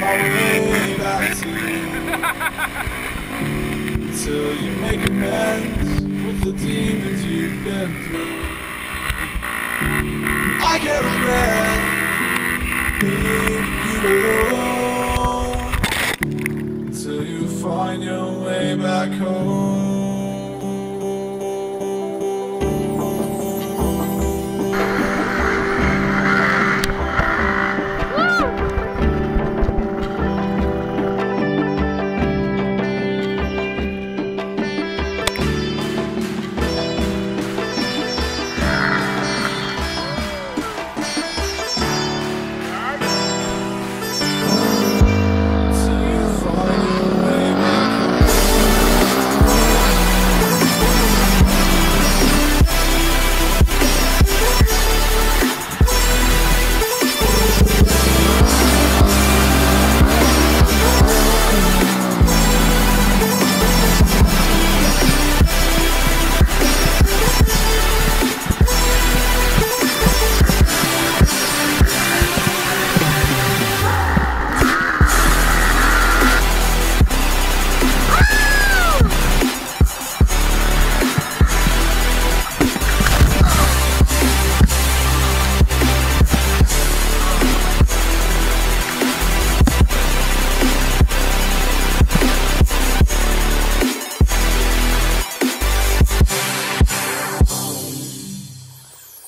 my way back to you. You make amends with the demons you've been through. I can't regret leaving alone. Till you find your way back home.